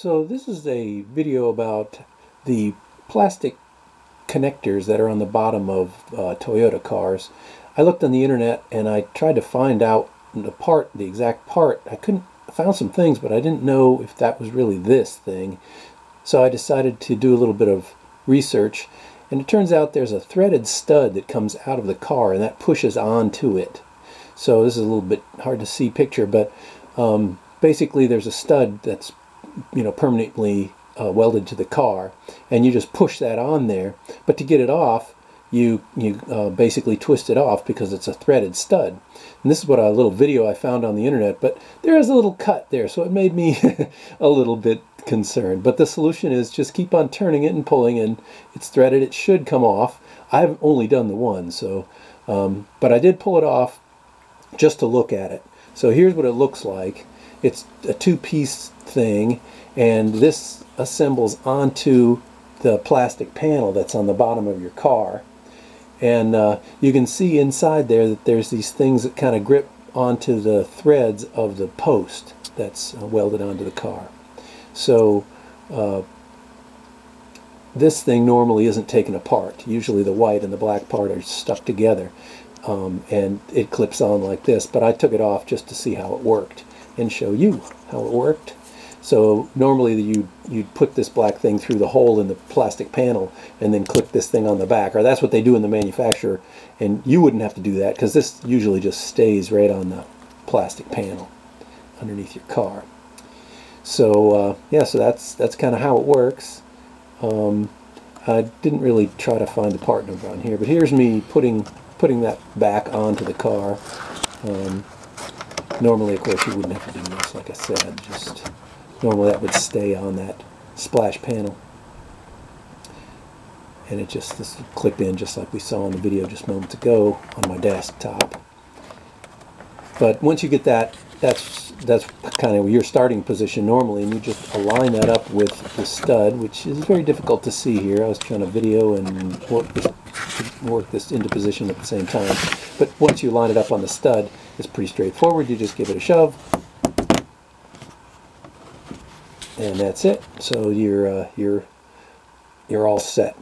So this is a video about the plastic connectors that are on the bottom of uh, Toyota cars. I looked on the internet and I tried to find out the part, the exact part. I couldn't I found some things, but I didn't know if that was really this thing. So I decided to do a little bit of research and it turns out there's a threaded stud that comes out of the car and that pushes onto it. So this is a little bit hard to see picture, but um, basically there's a stud that's you know, permanently uh, welded to the car, and you just push that on there. But to get it off, you you uh, basically twist it off because it's a threaded stud. And this is what a little video I found on the internet, but there is a little cut there, so it made me a little bit concerned. But the solution is just keep on turning it and pulling, and it's threaded. It should come off. I've only done the one, so um, but I did pull it off just to look at it. So here's what it looks like. It's a two-piece thing and this assembles onto the plastic panel that's on the bottom of your car. And uh, you can see inside there that there's these things that kind of grip onto the threads of the post that's uh, welded onto the car. So uh, this thing normally isn't taken apart. Usually the white and the black part are stuck together um, and it clips on like this but I took it off just to see how it worked and show you how it worked so normally you you'd put this black thing through the hole in the plastic panel and then click this thing on the back, or that's what they do in the manufacturer. And you wouldn't have to do that because this usually just stays right on the plastic panel underneath your car. So uh, yeah, so that's that's kind of how it works. Um, I didn't really try to find the part number on here, but here's me putting putting that back onto the car. Um, normally, of course, you wouldn't have to do this, like I said, just normally that would stay on that splash panel. And it just this clip in just like we saw in the video just moments ago on my desktop. But once you get that that's that's kind of your starting position normally and you just align that up with the stud which is very difficult to see here. I was trying to video and work this, work this into position at the same time. But once you line it up on the stud it's pretty straightforward. You just give it a shove and that's it. So you're uh, you're you're all set.